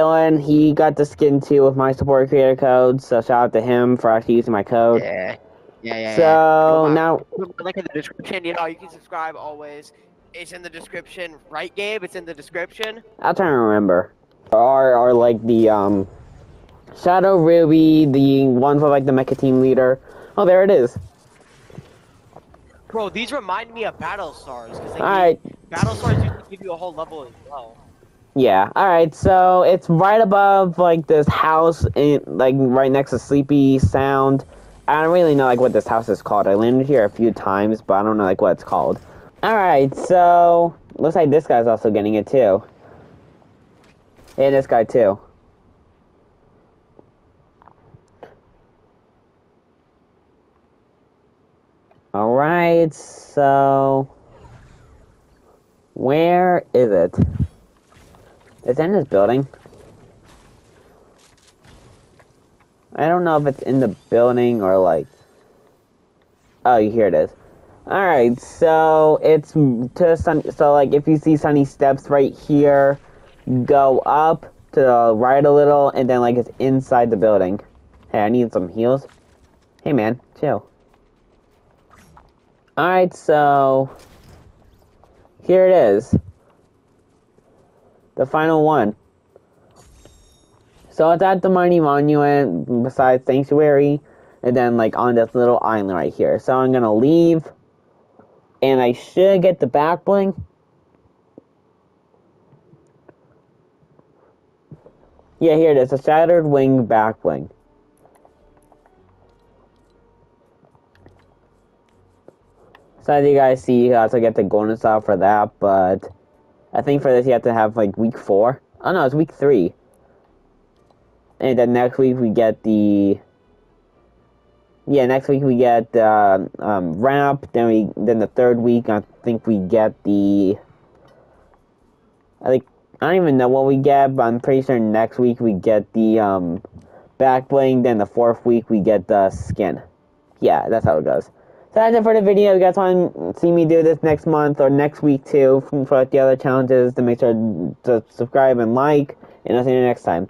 Dylan, he got the skin too with my support creator code, so shout out to him for actually using my code. Yeah. Yeah, yeah, So yeah. now, Link in the description. You know, you can subscribe always. It's in the description, right, Gabe? It's in the description. I'm trying to remember. Are are like the um, Shadow Ruby, the one for like the mecha team leader. Oh, there it is. Bro, these remind me of Battle Stars. All right. Battle Stars used to give you a whole level as well. Yeah. All right. So it's right above like this house, in like right next to Sleepy Sound. I don't really know like what this house is called. I landed here a few times, but I don't know like what it's called. All right. So looks like this guy's also getting it too. And this guy too. All right. So where is it? It's in this building. I don't know if it's in the building or like. Oh, here it is. All right, so it's to sun. So like, if you see Sunny Steps right here, go up to the right a little, and then like it's inside the building. Hey, I need some heals. Hey, man, chill. All right, so here it is the final one. So it's at the Mighty Monument beside Sanctuary, and then like on this little island right here. So I'm gonna leave, and I should get the back bling. Yeah, here it is, a Shattered Wing back bling. So as you guys see, you also get the golden star for that, but I think for this you have to have like week four. Oh no, it's week three. And then next week we get the. Yeah, next week we get uh, um, ramp. Then we then the third week I think we get the. I think I don't even know what we get, but I'm pretty sure next week we get the um, back bling. Then the fourth week we get the skin. Yeah, that's how it goes. So that's it for the video. If you guys want to see me do this next month or next week too for the other challenges, to make sure to subscribe and like. And I'll see you next time.